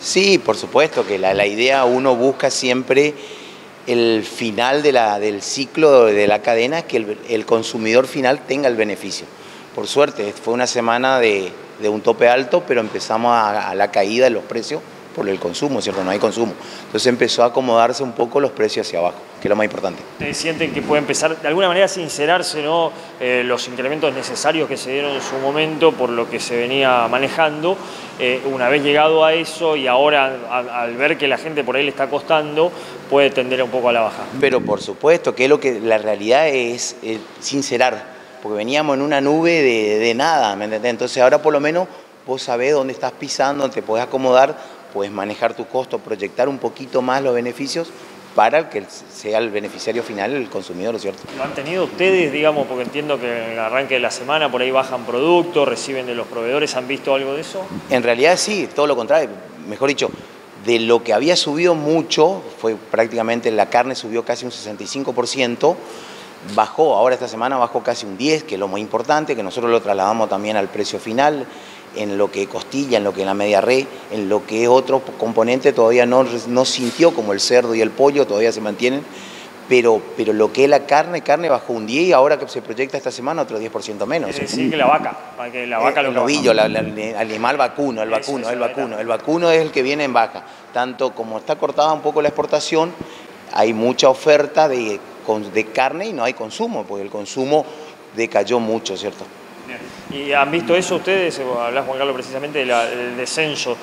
Sí, por supuesto que la, idea uno busca siempre el final de la, del ciclo de la cadena, que el, consumidor final tenga el beneficio. Por suerte, fue una semana de, un tope alto, pero empezamos a la caída de los precios por el consumo, ¿cierto? No hay consumo. Entonces empezó a acomodarse un poco los precios hacia abajo, que es lo más importante. ¿Ustedes sienten que puede empezar de alguna manera a sincerarse ¿no? Eh, los incrementos necesarios que se dieron en su momento por lo que se venía manejando? Eh, una vez llegado a eso y ahora al ver que la gente por ahí le está costando, puede tender un poco a la baja. Pero por supuesto que es lo que la realidad es sincerar, porque veníamos en una nube de, de nada, ¿me entendés? Entonces ahora por lo menos vos sabés dónde estás pisando, te podés acomodar puedes manejar tu costo, proyectar un poquito más los beneficios para que sea el beneficiario final el consumidor, ¿cierto? ¿Lo han tenido ustedes, digamos, porque entiendo que en el arranque de la semana por ahí bajan productos, reciben de los proveedores, ¿han visto algo de eso? En realidad sí, todo lo contrario, mejor dicho, de lo que había subido mucho, fue prácticamente la carne subió casi un 65%, bajó, ahora esta semana bajó casi un 10%, que es lo más importante, que nosotros lo trasladamos también al precio final, en lo que costilla, en lo que es la media red, en lo que otro componente todavía no, no sintió, como el cerdo y el pollo, todavía se mantienen, pero, pero lo que es la carne, carne bajó un 10 y ahora que se proyecta esta semana otro 10% menos. Es decir, que la vaca, que la vaca el novillo, el animal vacuno, el vacuno, el vacuno. El vacuno es el que viene en baja. Tanto como está cortada un poco la exportación, hay mucha oferta de, de carne y no hay consumo, porque el consumo decayó mucho, ¿cierto? ¿Y han visto eso ustedes? Hablas, Juan Carlos, precisamente del descenso.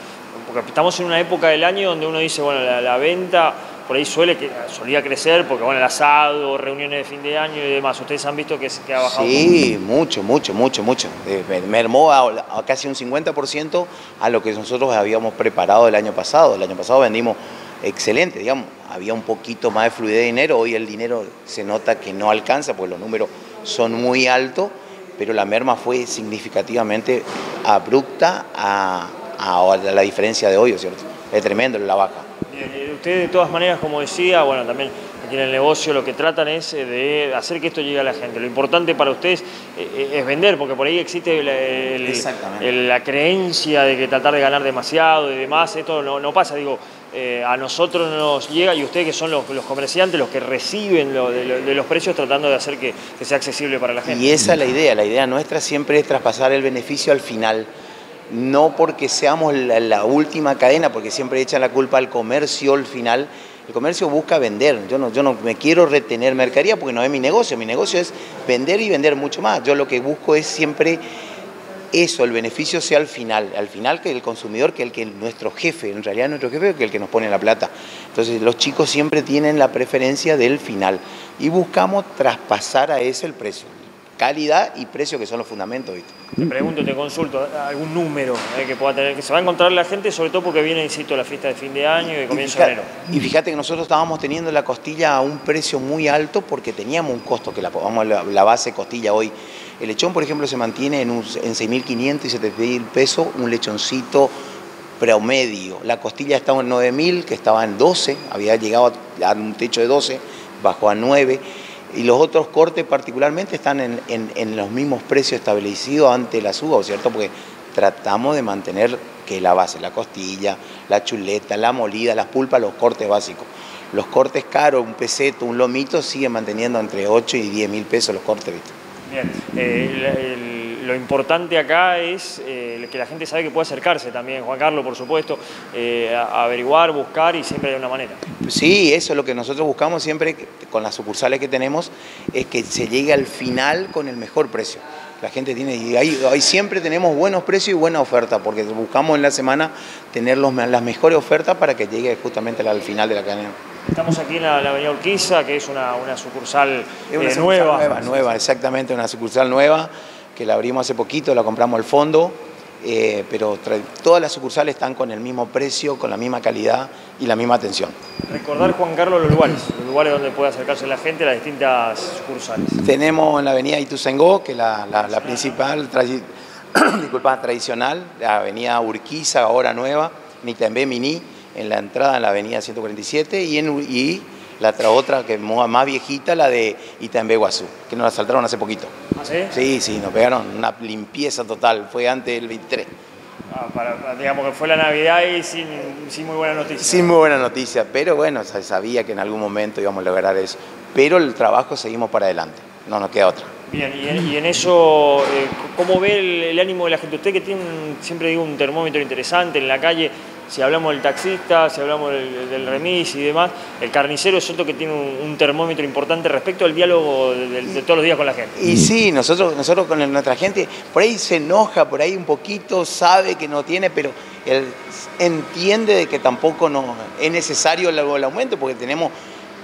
Porque estamos en una época del año donde uno dice, bueno, la, venta por ahí suele que solía crecer porque bueno el asado, reuniones de fin de año y demás. ¿Ustedes han visto que, que ha bajado? Sí, mucho, mucho, mucho, mucho. Eh, me armó a, casi un 50% a lo que nosotros habíamos preparado el año pasado. El año pasado vendimos excelente, digamos. Había un poquito más de fluidez de dinero. Hoy el dinero se nota que no alcanza porque los números son muy altos pero la merma fue significativamente abrupta a, la diferencia de hoy, ¿cierto? Es tremendo la baja. Ustedes de todas maneras, como decía, bueno, también aquí en el negocio lo que tratan es eh, de hacer que esto llegue a la gente. Lo importante para ustedes eh, eh, es vender, porque por ahí existe la creencia de que tratar de ganar demasiado y demás, esto no, no pasa, digo, eh, a nosotros nos llega y ustedes que son los, comerciantes los que reciben de, los precios tratando de hacer que, sea accesible para la gente. Y esa es la idea, la idea nuestra siempre es traspasar el beneficio al final, no porque seamos la, última cadena, porque siempre echan la culpa al comercio al final. El comercio busca vender, yo no, yo no me quiero retener mercadería porque no es mi negocio, mi negocio es vender y vender mucho más. Yo lo que busco es siempre eso, el beneficio sea al final, al final que el consumidor, que el que nuestro jefe, en realidad nuestro jefe es el que nos pone la plata. Entonces los chicos siempre tienen la preferencia del final y buscamos traspasar a ese el precio. Calidad y precio que son los fundamentos. ¿viste? Te pregunto, te consulto, algún número eh, que pueda tener, que se va a encontrar la gente, sobre todo porque viene, insisto, la fiesta de fin de año y de comienzo de enero. Y fíjate que nosotros estábamos teniendo la costilla a un precio muy alto porque teníamos un costo, que la, vamos, la base costilla hoy el lechón, por ejemplo, se mantiene en, en 6.500 y 7.000 pesos, un lechoncito promedio. La costilla estaba en 9.000, que estaba en 12, había llegado a un techo de 12, bajó a 9. Y los otros cortes particularmente están en, los mismos precios establecidos ante la suba, ¿cierto? Porque tratamos de mantener que la base, la costilla, la chuleta, la molida, las pulpas, los cortes básicos. Los cortes caros, un peseto, un lomito, siguen manteniendo entre 8 y 10 mil pesos los cortes, ¿viste? Bien, eh, lo importante acá es eh, que la gente sabe que puede acercarse también, Juan Carlos, por supuesto, eh, averiguar, buscar y siempre hay una manera. Sí, eso es lo que nosotros buscamos siempre con las sucursales que tenemos, es que se llegue al final con el mejor precio. La gente tiene, y ahí, siempre tenemos buenos precios y buena oferta, porque buscamos en la semana tener las mejores ofertas para que llegue justamente al final de la cadena. Estamos aquí en la, Avenida Urquiza, que es una, sucursal, eh, nueva. nueva. Nueva, exactamente, una sucursal nueva, que la abrimos hace poquito, la compramos al fondo, eh, pero todas las sucursales están con el mismo precio, con la misma calidad y la misma atención. Recordar, Juan Carlos, los lugares, los lugares donde puede acercarse la gente a las distintas sucursales. Tenemos en la Avenida Ituzaingó, que es la, principal, disculpa, tradicional, la Avenida Urquiza, ahora nueva, Nictambé Mini, en la entrada en la avenida 147 y, en, y la otra que es más viejita, la de Itambé Guazú, que nos asaltaron hace poquito. ¿Ah, sí? Sí, sí, nos pegaron una limpieza total, fue antes del 23. Ah, digamos que fue la Navidad y sin, sin muy buena noticia. Sin muy buena noticia, pero bueno, sabía que en algún momento íbamos a lograr eso. Pero el trabajo seguimos para adelante, no nos queda otra. Bien, y en, eso, eh, ¿cómo ve el, ánimo de la gente? Usted que tiene, siempre digo, un termómetro interesante en la calle, si hablamos del taxista, si hablamos del, remis y demás, el carnicero es otro que tiene un, termómetro importante respecto al diálogo de, todos los días con la gente. Y sí, nosotros, nosotros con nuestra gente, por ahí se enoja, por ahí un poquito, sabe que no tiene, pero él entiende de que tampoco no, es necesario el, el aumento, porque tenemos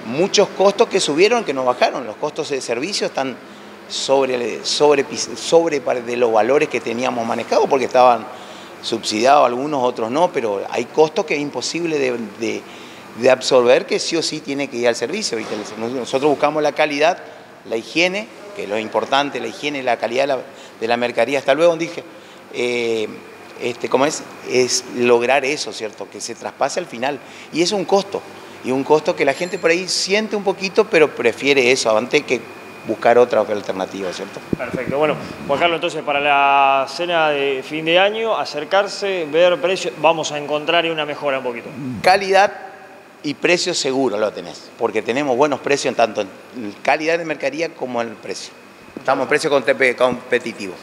muchos costos que subieron, que no bajaron. Los costos de servicio están sobre, sobre, sobre de los valores que teníamos manejados, porque estaban subsidiados algunos, otros no, pero hay costos que es imposible de, absorber que sí o sí tiene que ir al servicio. Nosotros buscamos la calidad, la higiene, que es lo importante, la higiene, la calidad de la, mercadería. Hasta luego dije, eh, este, ¿cómo es? Es lograr eso, ¿cierto? Que se traspase al final. Y es un costo, y un costo que la gente por ahí siente un poquito, pero prefiere eso, antes que buscar otra alternativa, ¿cierto? Perfecto. Bueno, Juan Carlos, entonces para la cena de fin de año, acercarse, ver precios, vamos a encontrar una mejora un poquito. Calidad y precio seguro lo tenés, porque tenemos buenos precios en tanto en calidad de mercadería como en el precio. Estamos en precios competitivos.